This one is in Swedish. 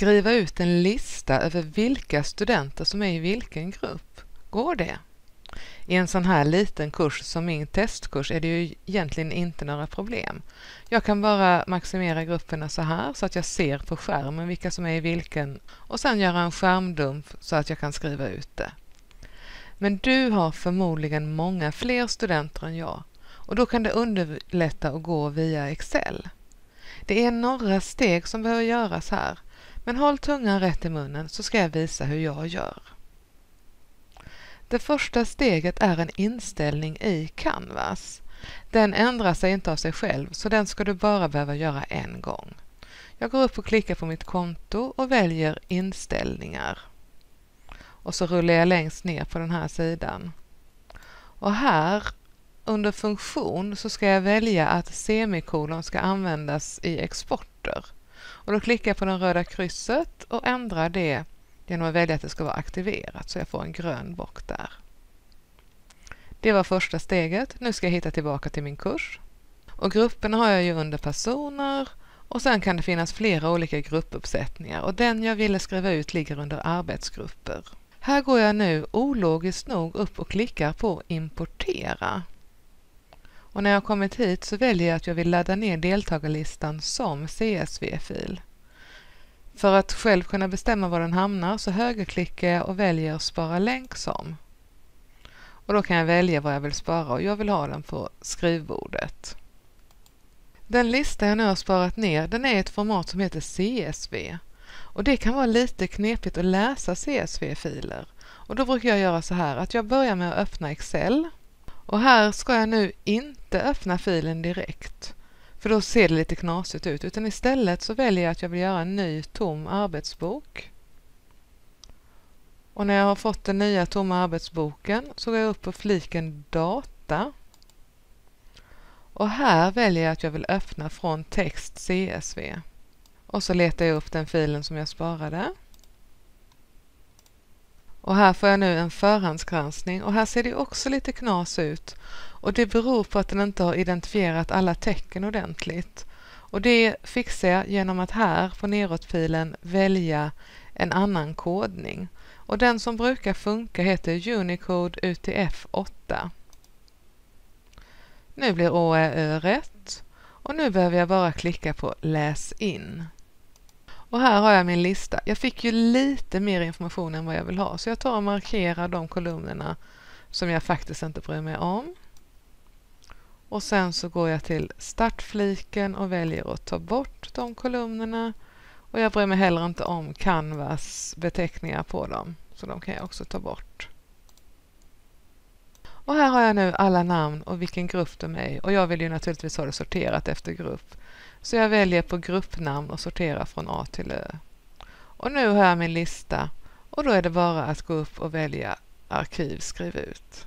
skriva ut en lista över vilka studenter som är i vilken grupp. Går det? I en sån här liten kurs som min testkurs är det ju egentligen inte några problem. Jag kan bara maximera grupperna så här så att jag ser på skärmen vilka som är i vilken och sen göra en skärmdump så att jag kan skriva ut det. Men du har förmodligen många fler studenter än jag och då kan det underlätta att gå via Excel. Det är några steg som behöver göras här men håll tungan rätt i munnen så ska jag visa hur jag gör. Det första steget är en inställning i Canvas. Den ändrar sig inte av sig själv så den ska du bara behöva göra en gång. Jag går upp och klickar på mitt konto och väljer inställningar. Och så rullar jag längst ner på den här sidan. Och här under funktion så ska jag välja att semikolon ska användas i exporter. Och då klickar jag på det röda krysset och ändrar det genom att välja att det ska vara aktiverat så jag får en grön bock där. Det var första steget. Nu ska jag hitta tillbaka till min kurs. Och grupperna har jag ju under personer och sen kan det finnas flera olika gruppuppsättningar och den jag ville skriva ut ligger under arbetsgrupper. Här går jag nu ologiskt nog upp och klickar på importera. Och när jag kommit hit så väljer jag att jag vill ladda ner deltagarlistan som CSV-fil. För att själv kunna bestämma var den hamnar så högerklickar jag och väljer Spara länk som. Och då kan jag välja vad jag vill spara och jag vill ha den på skrivbordet. Den lista jag nu har sparat ner den är ett format som heter CSV. Och det kan vara lite knepigt att läsa CSV-filer. Och då brukar jag göra så här att jag börjar med att öppna Excel. Och här ska jag nu inte öppna filen direkt. För då ser det lite knasigt ut. Utan istället så väljer jag att jag vill göra en ny tom arbetsbok. Och när jag har fått den nya tomma arbetsboken så går jag upp på fliken Data. Och här väljer jag att jag vill öppna från text CSV. Och så letar jag upp den filen som jag sparade. Och här får jag nu en förhandsgranskning och här ser det också lite knas ut. Och det beror på att den inte har identifierat alla tecken ordentligt. Och det fixar jag genom att här på neråtpilen välja en annan kodning. Och den som brukar funka heter Unicode UTF-8. Nu blir ÅÄ rätt och nu behöver jag bara klicka på Läs in. Och här har jag min lista. Jag fick ju lite mer information än vad jag vill ha så jag tar och markerar de kolumnerna som jag faktiskt inte bryr mig om. Och sen så går jag till startfliken och väljer att ta bort de kolumnerna. Och jag bryr mig heller inte om Canvas beteckningar på dem, så de kan jag också ta bort. Och här har jag nu alla namn och vilken grupp de är i och jag vill ju naturligtvis ha det sorterat efter grupp. Så jag väljer på gruppnamn och sorterar från A till Ö. Och nu har jag min lista och då är det bara att gå upp och välja arkiv skriv ut.